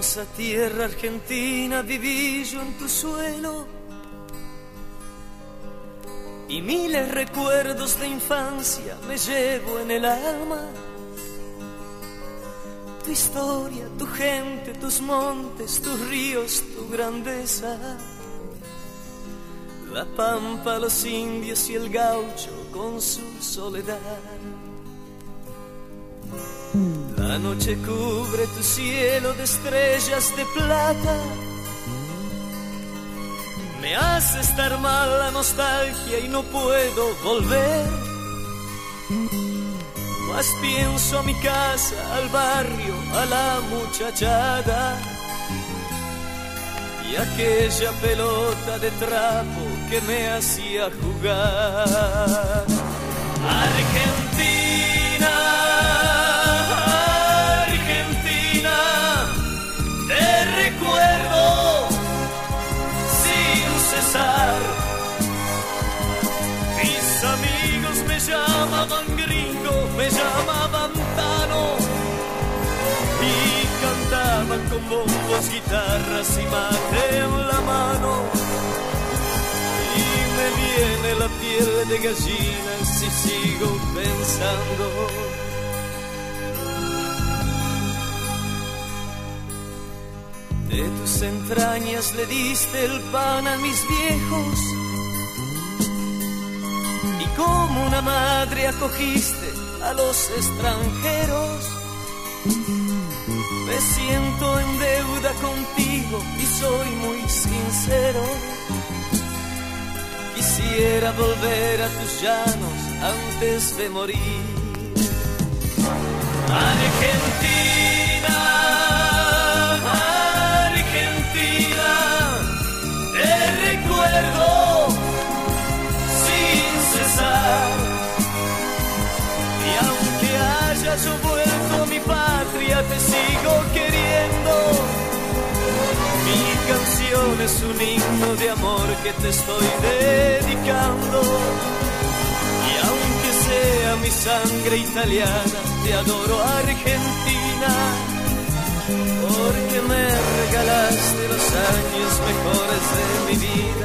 esa tierra argentina viví yo en tu suelo. Y miles recuerdos de infancia me llevo en el alma. Tu historia, tu gente, tus montes, tus ríos, tu grandeza. La pampa, los indios y el gaucho con su soledad. La noche cubre tu cielo de estrellas de plata. Me hace estar mal la nostalgia y no puedo volver. Más pienso a mi casa, al barrio, a la muchachada. Y aquella pelota de trapo que me hacía jugar. Argentina, llamaban gringo, me llamaban tano y cantaban con bombos, guitarras y mate en la mano. Y me viene la piel de gallina si sigo pensando. De tus entrañas le diste el pan a mis viejos como una madre acogiste a los extranjeros. Me siento en deuda contigo y soy muy sincero. Quisiera volver a tus llanos antes de morir. Argentina, es un himno de amor que te estoy dedicando. Y aunque sea mi sangre italiana, te adoro Argentina. Porque me regalaste los años mejores de mi vida.